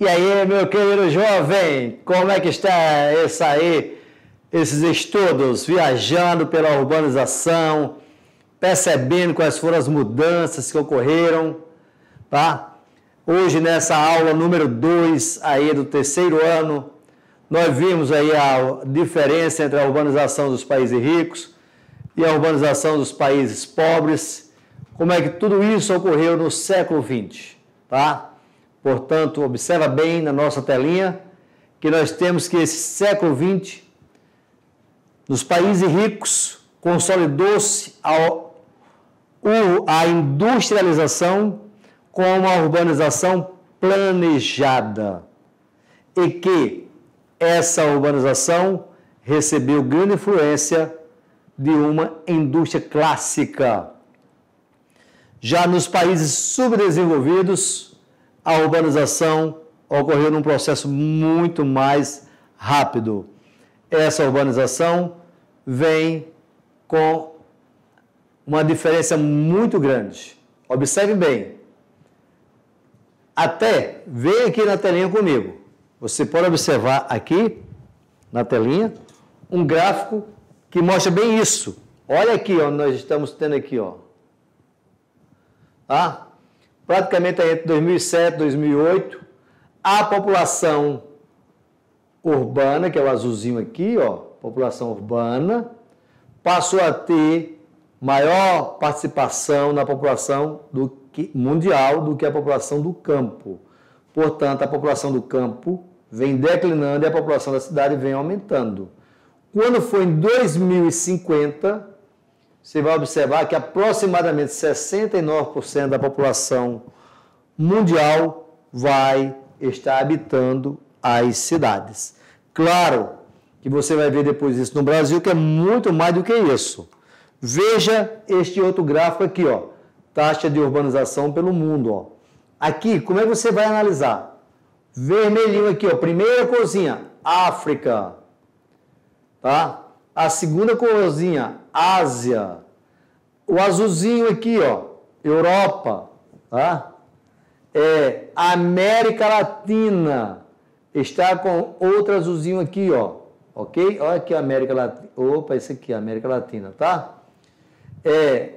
E aí, meu querido jovem, como é que está esse aí, esses estudos, viajando pela urbanização, percebendo quais foram as mudanças que ocorreram, tá? Hoje, nessa aula número 2 aí do terceiro ano, nós vimos aí a diferença entre a urbanização dos países ricos e a urbanização dos países pobres, como é que tudo isso ocorreu no século XX, tá? Portanto, observa bem na nossa telinha que nós temos que esse século XX, nos países ricos, consolidou-se a, a industrialização com uma urbanização planejada e que essa urbanização recebeu grande influência de uma indústria clássica. Já nos países subdesenvolvidos, a urbanização ocorreu num processo muito mais rápido. Essa urbanização vem com uma diferença muito grande. Observe bem. Até, vem aqui na telinha comigo. Você pode observar aqui, na telinha, um gráfico que mostra bem isso. Olha aqui, ó, nós estamos tendo aqui, ó. Tá? Praticamente entre 2007 e 2008, a população urbana, que é o azulzinho aqui, ó, população urbana, passou a ter maior participação na população do que, mundial do que a população do campo. Portanto, a população do campo vem declinando e a população da cidade vem aumentando. Quando foi em 2050, você vai observar que aproximadamente 69% da população mundial vai estar habitando as cidades. Claro que você vai ver depois isso no Brasil, que é muito mais do que isso. Veja este outro gráfico aqui, ó, taxa de urbanização pelo mundo, ó. Aqui, como é que você vai analisar? Vermelhinho aqui, ó, primeira corzinha, África, tá? A segunda corzinha, Ásia. O azulzinho aqui, ó, Europa, tá? É, América Latina está com outro azulzinho aqui, ó, ok? Olha aqui a América Latina. Opa, esse aqui, América Latina, tá? É,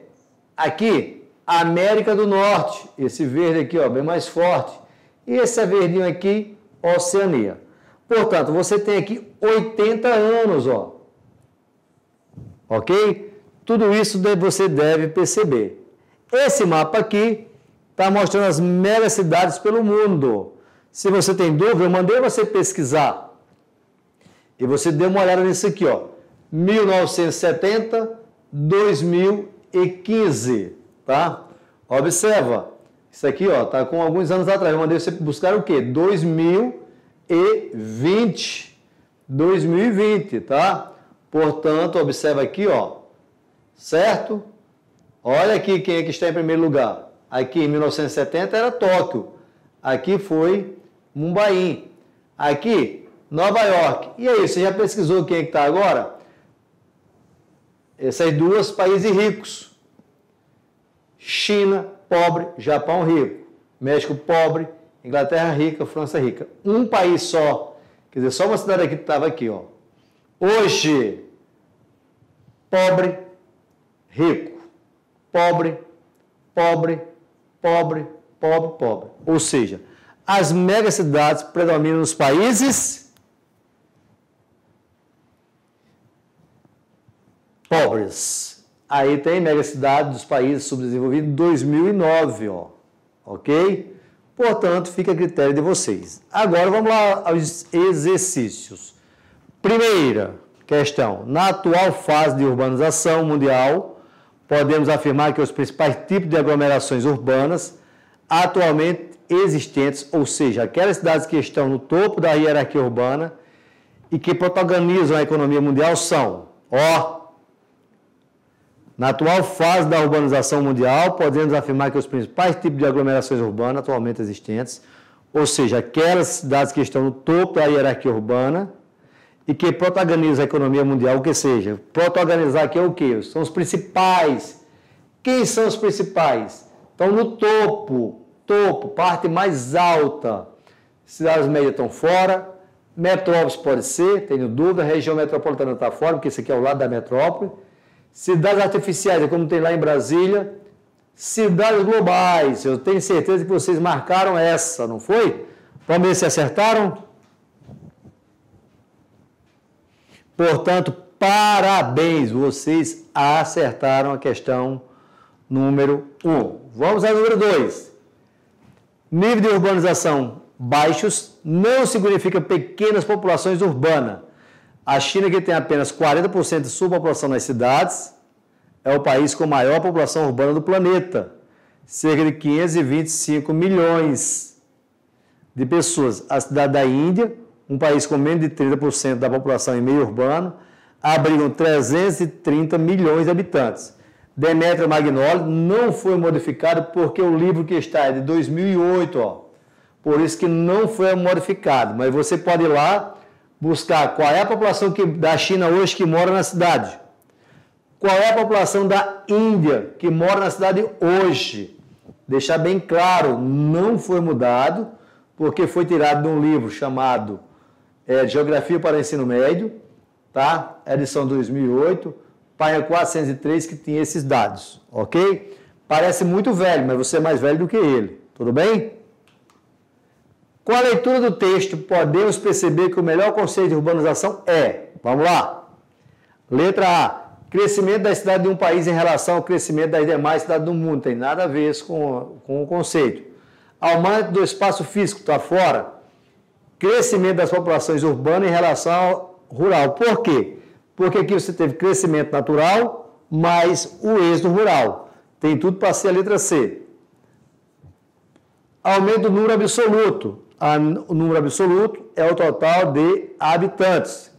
aqui, América do Norte, esse verde aqui, ó, bem mais forte. E esse verdinho aqui, Oceania. Portanto, você tem aqui 80 anos, ó, Ok? Tudo isso você deve perceber. Esse mapa aqui está mostrando as megas cidades pelo mundo. Se você tem dúvida, eu mandei você pesquisar. E você dê uma olhada nisso aqui, ó. 1970, 2015, tá? Observa. Isso aqui, ó, tá com alguns anos atrás. Eu mandei você buscar o quê? 2020. 2020, tá? Portanto, observa aqui, ó, certo? Olha aqui quem é que está em primeiro lugar. Aqui em 1970 era Tóquio. Aqui foi Mumbai. Aqui, Nova York. E aí, você já pesquisou quem é que está agora? Essas duas países ricos. China, pobre, Japão rico. México pobre, Inglaterra rica, França rica. Um país só. Quer dizer, só uma cidade aqui que estava aqui, ó. Hoje, pobre, rico, pobre, pobre, pobre, pobre, pobre. Ou seja, as megacidades predominam nos países pobres. Aí tem megacidade dos países subdesenvolvidos em 2009, ó. ok? Portanto, fica a critério de vocês. Agora vamos lá aos exercícios. Primeira questão: na atual fase de urbanização mundial, podemos afirmar que os principais tipos de aglomerações urbanas atualmente existentes, ou seja, aquelas cidades que estão no topo da hierarquia urbana e que protagonizam a economia mundial são, ó, na atual fase da urbanização mundial, podemos afirmar que os principais tipos de aglomerações urbanas atualmente existentes, ou seja, aquelas cidades que estão no topo da hierarquia urbana, e que protagoniza a economia mundial, o que seja. Protagonizar aqui é o quê? São os principais. Quem são os principais? Estão no topo, topo, parte mais alta. cidades médias estão fora, metrópoles pode ser, tenho dúvida, região metropolitana está fora, porque isso aqui é ao lado da metrópole. Cidades artificiais, é como tem lá em Brasília. Cidades globais, eu tenho certeza que vocês marcaram essa, não foi? Vamos ver se acertaram? Portanto, parabéns, vocês acertaram a questão número 1. Um. Vamos ao número 2. Nível de urbanização baixos não significa pequenas populações urbanas. A China, que tem apenas 40% de sua população nas cidades, é o país com maior população urbana do planeta, cerca de 525 milhões de pessoas. A cidade da Índia, um país com menos de 30% da população em meio urbano, abrigam 330 milhões de habitantes. Demetria Magnoli não foi modificado porque o livro que está é de 2008, ó. Por isso que não foi modificado. Mas você pode ir lá buscar qual é a população que, da China hoje que mora na cidade. Qual é a população da Índia que mora na cidade hoje. Deixar bem claro, não foi mudado, porque foi tirado de um livro chamado é, Geografia para Ensino Médio, tá? edição 2008 página 403 que tinha esses dados, ok? Parece muito velho, mas você é mais velho do que ele, tudo bem? Com a leitura do texto, podemos perceber que o melhor conceito de urbanização é, vamos lá, letra A, crescimento da cidade de um país em relação ao crescimento das demais cidades do mundo, tem nada a ver com, com o conceito. Aumento do espaço físico, está fora. Crescimento das populações urbanas em relação ao rural. Por quê? porque aqui você teve crescimento natural mais o êxodo rural. Tem tudo para ser a letra C. Aumento do número absoluto. O número absoluto é o total de habitantes.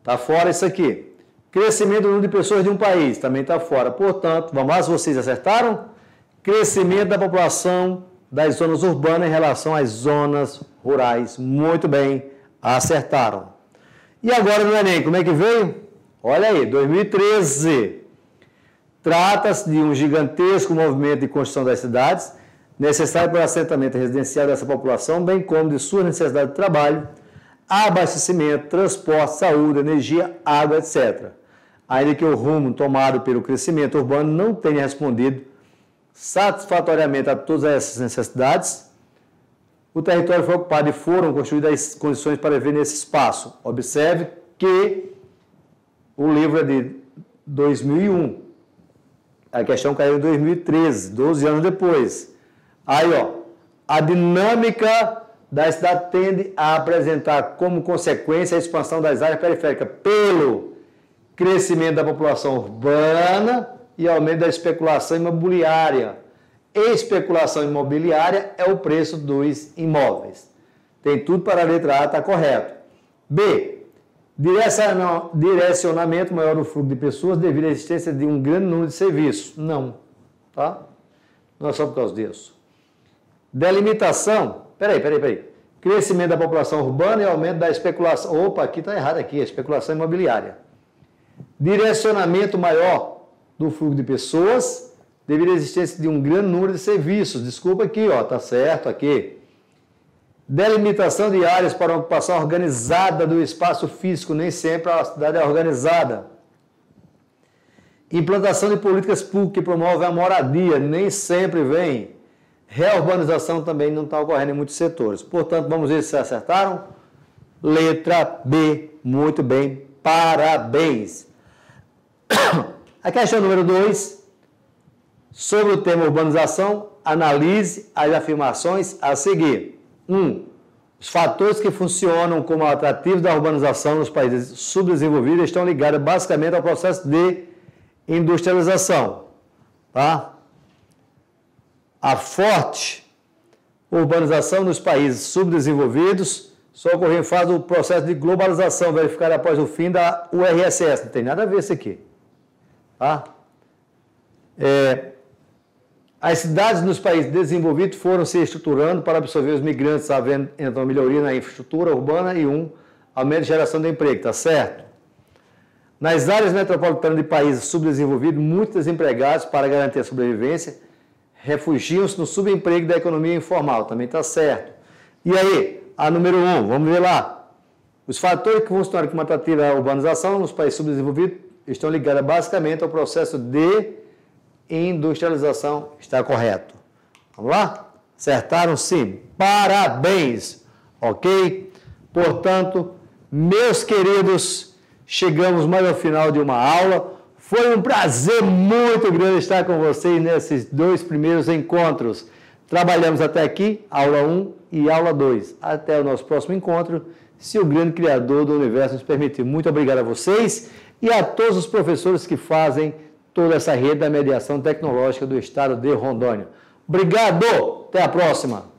Está fora isso aqui. Crescimento do número de pessoas de um país também está fora. Portanto, vamos lá, vocês acertaram? Crescimento da população das zonas urbanas em relação às zonas rurais. Muito bem, acertaram. E agora no Enem, como é que veio? Olha aí, 2013. Trata-se de um gigantesco movimento de construção das cidades, necessário para o assentamento residencial dessa população, bem como de sua necessidade de trabalho, abastecimento, transporte, saúde, energia, água, etc. Ainda que o rumo tomado pelo crescimento urbano não tenha respondido satisfatoriamente a todas essas necessidades, o território foi ocupado e foram construídas as condições para viver nesse espaço. Observe que o livro é de 2001. A questão caiu em 2013, 12 anos depois. Aí, ó, a dinâmica da cidade tende a apresentar como consequência a expansão das áreas periféricas pelo crescimento da população urbana e aumento da especulação imobiliária especulação imobiliária é o preço dos imóveis. Tem tudo para a letra A, está correto. B. Direcionamento maior do fluxo de pessoas devido à existência de um grande número de serviços. Não. Tá? Não é só por causa disso. Delimitação. Peraí, peraí, peraí. Crescimento da população urbana e aumento da especulação. Opa, aqui está errado aqui, a especulação imobiliária. Direcionamento maior do fluxo de pessoas devido à existência de um grande número de serviços. Desculpa aqui, ó, tá certo aqui. Delimitação de áreas para ocupação organizada do espaço físico, nem sempre a cidade é organizada. Implantação de políticas públicas que promovem a moradia, nem sempre vem. Reurbanização também não está ocorrendo em muitos setores. Portanto, vamos ver se acertaram. Letra B, muito bem, parabéns. A questão número 2 Sobre o tema urbanização, analise as afirmações a seguir. 1. Um, os fatores que funcionam como atrativos da urbanização nos países subdesenvolvidos estão ligados basicamente ao processo de industrialização. Tá? A forte urbanização nos países subdesenvolvidos só ocorreu em fase do processo de globalização verificado após o fim da URSS. Não tem nada a ver isso aqui. Tá? É, as cidades nos países desenvolvidos foram se estruturando para absorver os migrantes, havendo então melhoria na infraestrutura urbana e um aumento de geração de emprego, tá certo? Nas áreas metropolitanas de países subdesenvolvidos, muitos desempregados para garantir a sobrevivência refugiam-se no subemprego da economia informal, também está certo. E aí, a número um, vamos ver lá. Os fatores que tornar uma atrativa à urbanização nos países subdesenvolvidos estão ligados basicamente ao processo de industrialização. Está correto. Vamos lá? Acertaram sim. Parabéns. Ok? Portanto, meus queridos, chegamos mais ao final de uma aula. Foi um prazer muito grande estar com vocês nesses dois primeiros encontros. Trabalhamos até aqui, aula 1 e aula 2. Até o nosso próximo encontro, se o grande Criador do Universo nos permitir. Muito obrigado a vocês e a todos os professores que fazem toda essa rede da mediação tecnológica do Estado de Rondônia. Obrigado! Até a próxima!